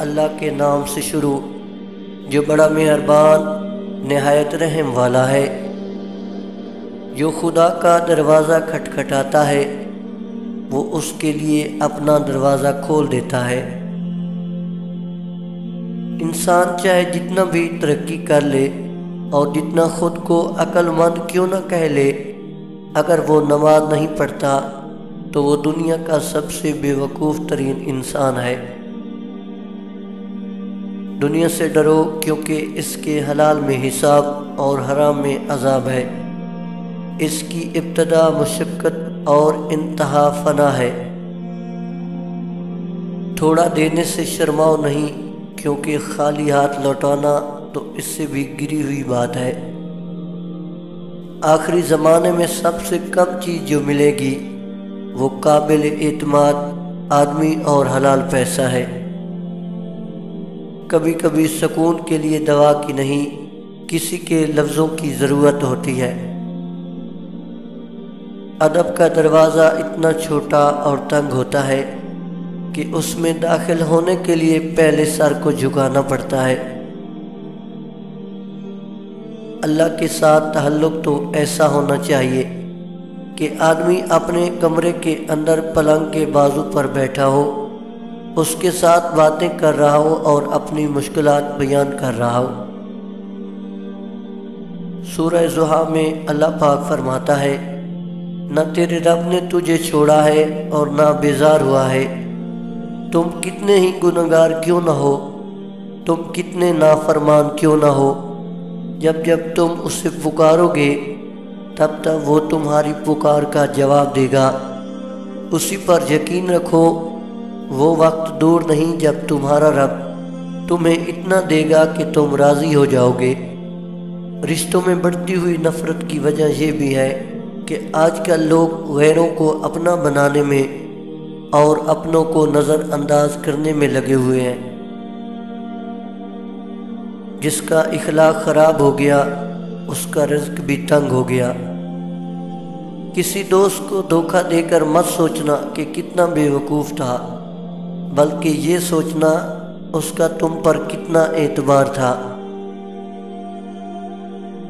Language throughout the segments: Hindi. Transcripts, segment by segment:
अल्लाह के नाम से शुरू, जो बड़ा मेहरबान, नहायत रहम वाला है, जो खुदा का दरवाज़ा खटखटाता है, वो उसके लिए अपना दरवाज़ा खोल देता है। इंसान चाहे जितना भी तरक्की कर ले और जितना खुद को अक्लमंद क्यों ना कह ले, अगर वो नमाज़ नहीं पढ़ता तो वो दुनिया का सबसे बेवकूफ़ तरीन इंसान है। दुनिया से डरो, क्योंकि इसके हलाल में हिसाब और हराम में अजाब है। इसकी इब्तदा, मुशक्क़त और इंतहा फना है। थोड़ा देने से शर्माओ नहीं, क्योंकि खाली हाथ लौटाना तो इससे भी गिरी हुई बात है। आखिरी ज़माने में सबसे कम चीज़ जो मिलेगी, वो काबिल एतमाद आदमी और हलाल पैसा है। कभी कभी सुकून के लिए दवा की नहीं, किसी के लफ्ज़ों की ज़रूरत होती है। अदब का दरवाज़ा इतना छोटा और तंग होता है कि उसमें दाखिल होने के लिए पहले सर को झुकाना पड़ता है। अल्लाह के साथ तहल्लुक तो ऐसा होना चाहिए कि आदमी अपने कमरे के अंदर पलंग के बाजू पर बैठा हो। उसके साथ बातें कर रहा हो और अपनी मुश्किलात बयान कर रहा हो। सूरह जुहा में अल्लाह पाक फरमाता है, न तेरे रब ने तुझे छोड़ा है और ना बेजार हुआ है। तुम कितने ही गुनगार क्यों ना हो? तुम कितने नाफरमान क्यों ना हो? जब जब तुम उसे पुकारोगे, तब तब वो तुम्हारी पुकार का जवाब देगा। उसी पर यकीन रखो वो वक्त दूर नहीं जब तुम्हारा रब तुम्हें इतना देगा कि तुम राज़ी हो जाओगे। रिश्तों में बढ़ती हुई नफ़रत की वजह यह भी है कि आजकल लोग गैरों को अपना बनाने में और अपनों को नज़रअंदाज करने में लगे हुए हैं। जिसका इखलाक ख़राब हो गया, उसका रिज्क भी तंग हो गया। किसी दोस्त को धोखा देकर मत सोचना कि कितना बेवकूफ़ था। बल्कि ये सोचना उसका तुम पर कितना एतबार था।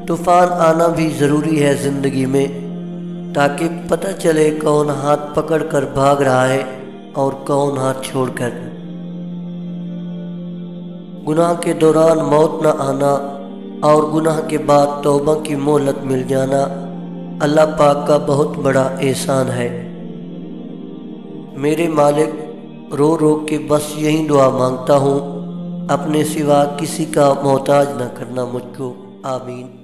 तूफ़ान आना भी ज़रूरी है ज़िंदगी में, ताकि पता चले कौन हाथ पकड़ कर भाग रहा है और कौन हाथ छोड़कर। गुनाह के दौरान मौत न आना और गुनाह के बाद तौबा की मोहलत मिल जाना अल्लाह पाक का बहुत बड़ा एहसान है। मेरे मालिक रो रो के बस यही दुआ माँगता हूँ। अपने सिवा किसी का मोहताज न करना मुझको। आमीन।